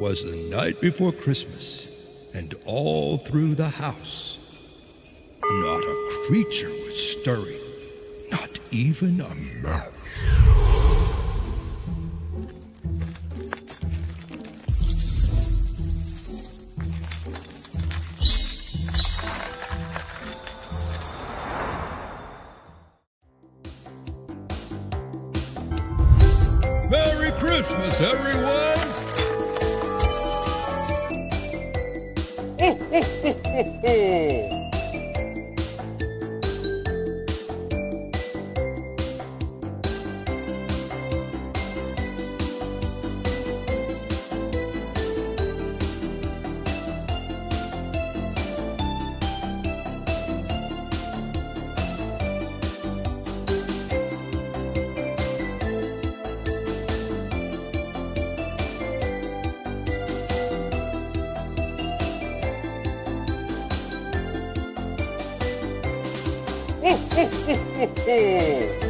'Twas the night before Christmas, and all through the house, not a creature was stirring, not even a mouse. Merry Christmas, everyone! へへへへへえ。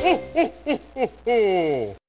ほほほほ